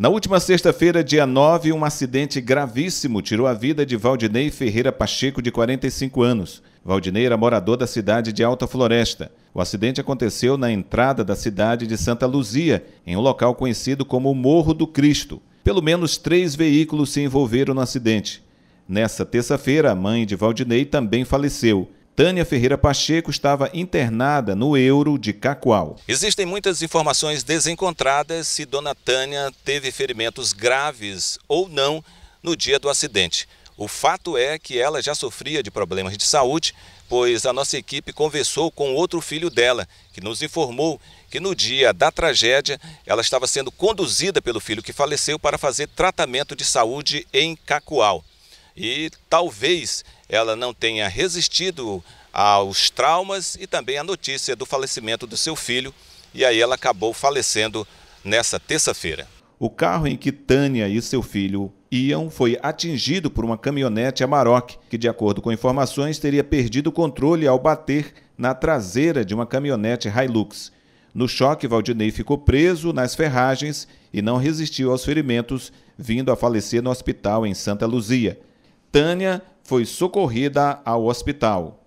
Na última sexta-feira, dia 9, um acidente gravíssimo tirou a vida de Valdinei Ferreira Pacheco, de 45 anos. Valdinei era morador da cidade de Alta Floresta. O acidente aconteceu na entrada da cidade de Santa Luzia, em um local conhecido como Morro do Cristo. Pelo menos três veículos se envolveram no acidente. Nessa terça-feira, a mãe de Valdinei também faleceu. Tânia Ferreira Pacheco estava internada no Euro de Cacoal. Existem muitas informações desencontradas se Dona Tânia teve ferimentos graves ou não no dia do acidente. O fato é que ela já sofria de problemas de saúde, pois a nossa equipe conversou com outro filho dela, que nos informou que no dia da tragédia ela estava sendo conduzida pelo filho que faleceu para fazer tratamento de saúde em Cacoal. E talvez ela não tenha resistido aos traumas e também à notícia do falecimento do seu filho, e aí ela acabou falecendo nessa terça-feira. O carro em que Tânia e seu filho iam foi atingido por uma caminhonete Amarok, que, de acordo com informações, teria perdido o controle ao bater na traseira de uma caminhonete Hilux. No choque, Valdinei ficou preso nas ferragens e não resistiu aos ferimentos, vindo a falecer no hospital em Santa Luzia. Tânia foi socorrida ao hospital.